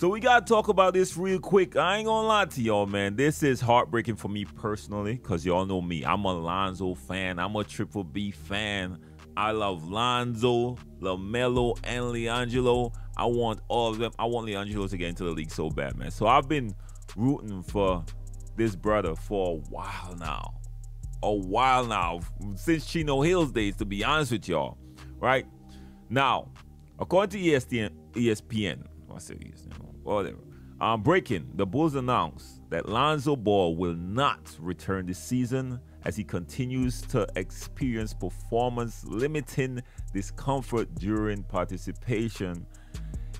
So we gotta talk about this real quick. I ain't gonna lie to y'all, man. This is heartbreaking for me personally, cause y'all know me. I'm a Lonzo fan. I'm a Triple B fan. I love Lonzo, LaMelo, and LiAngelo. I want all of them. I want LiAngelo to get into the league so bad, man. So I've been rooting for this brother for a while now. A while now, since Chino Hills days, to be honest with y'all. Right? Now, according to ESPN, ESPN, Say ESPN, whatever. Um, breaking, the Bulls announced that Lonzo Ball will not return this season as he continues to experience performance limiting discomfort during participation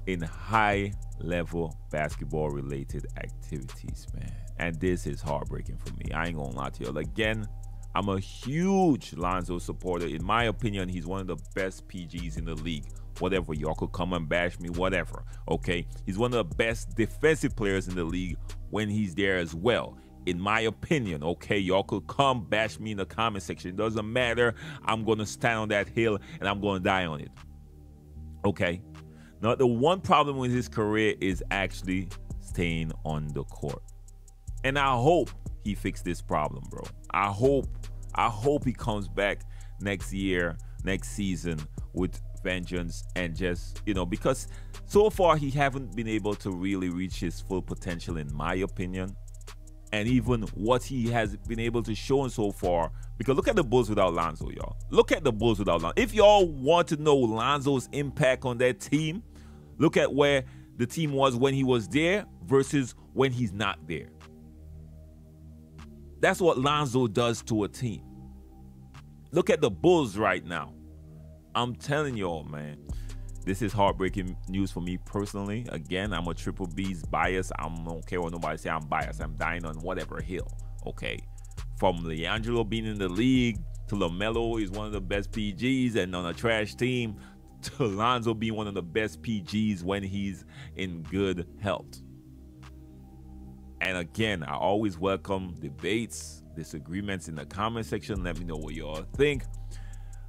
in high level basketball related activities, man. And this is heartbreaking for me. I ain't gonna lie to you. Again, I'm a huge Lonzo supporter. In my opinion, he's one of the best PGs in the league. Whatever, y'all could come and bash me, whatever. Okay, he's one of the best defensive players in the league when he's there as well. In my opinion, okay, y'all could come bash me in the comment section. It doesn't matter. I'm gonna stand on that hill and I'm gonna die on it. Okay. Now, the one problem with his career is actually staying on the court. And I hope he fixed this problem, bro. I hope, I hope he comes back next year, next season with vengeance and just, you know, because so far he haven't been able to really reach his full potential in my opinion. And even what he has been able to show so far, because look at the Bulls without Lonzo, y'all. Look at the Bulls without Lonzo. If y'all want to know Lonzo's impact on that team, look at where the team was when he was there versus when he's not there. That's what Lonzo does to a team. Look at the Bulls right now. I'm telling y'all, man, this is heartbreaking news for me personally. Again, I'm a triple B's bias. I don't care what nobody say I'm biased. I'm dying on whatever hill. Okay. From LiAngelo being in the league to LaMelo is one of the best PGs and on a trash team to Lonzo being one of the best PGs when he's in good health. And again, I always welcome debates, disagreements in the comment section. Let me know what y'all think.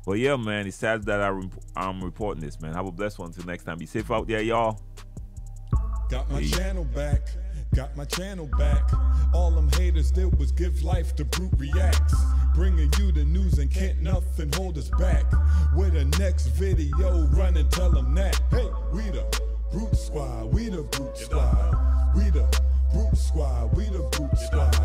But yeah, man, it's sad that I I'm reporting this, man. Have a blessed one. Until next time. Be safe out there, y'all. Got my Peace. channel back. Got my channel back. All them haters did was give life to Brute Reacts. Bringing you the news and can't nothing hold us back. With the next video, run and tell them that. Hey, we the Brute Squad. We the Brute Squad. We the Brute Squad. We the Brute Squad. We the Brute Squad.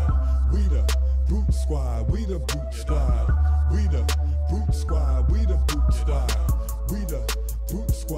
We the Brute Squad. We the Brute Squad. We the Brute Squad. We the Brute Squad. We the Brute Squad.